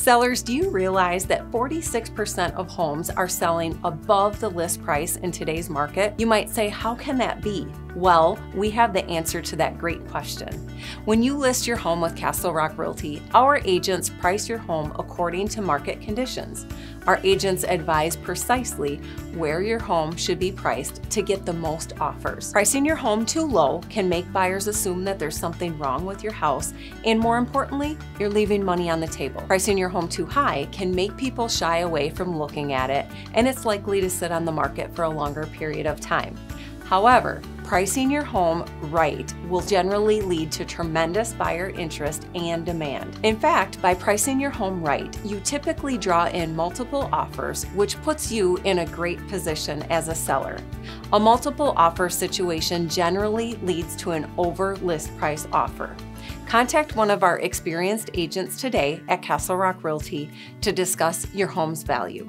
Sellers, do you realize that 46% of homes are selling above the list price in today's market? You might say, how can that be? Well, we have the answer to that great question. When you list your home with Castle Rock Realty, our agents price your home according to market conditions. Our agents advise precisely where your home should be priced to get the most offers. Pricing your home too low can make buyers assume that there's something wrong with your house, and more importantly, you're leaving money on the table. Pricing your home too high can make people shy away from looking at it, and it's likely to sit on the market for a longer period of time. However, pricing your home right will generally lead to tremendous buyer interest and demand. In fact, by pricing your home right, you typically draw in multiple offers, which puts you in a great position as a seller. A multiple offer situation generally leads to an over list price offer. Contact one of our experienced agents today at Castle Rock Realty to discuss your home's value.